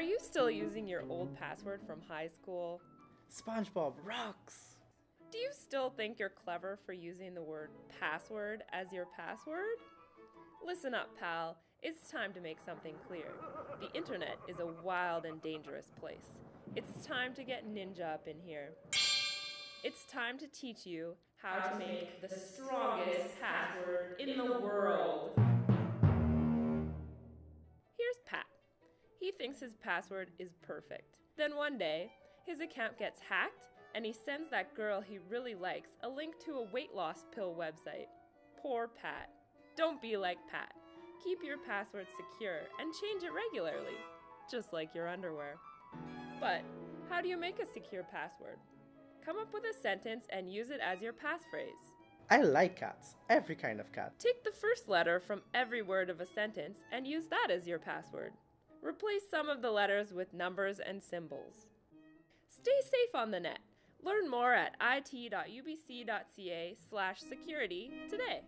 Are you still using your old password from high school? SpongeBob rocks! Do you still think you're clever for using the word password as your password? Listen up, pal. It's time to make something clear. The internet is a wild and dangerous place. It's time to get ninja up in here. It's time to teach you how to make the strongest He thinks his password is perfect. Then one day, his account gets hacked and he sends that girl he really likes a link to a weight loss pill website. Poor Pat. Don't be like Pat. Keep your password secure and change it regularly, just like your underwear. But how do you make a secure password? Come up with a sentence and use it as your passphrase. I like cats, every kind of cat. Take the first letter from every word of a sentence and use that as your password. Replace some of the letters with numbers and symbols. Stay safe on the net. Learn more at it.ubc.ca/security today.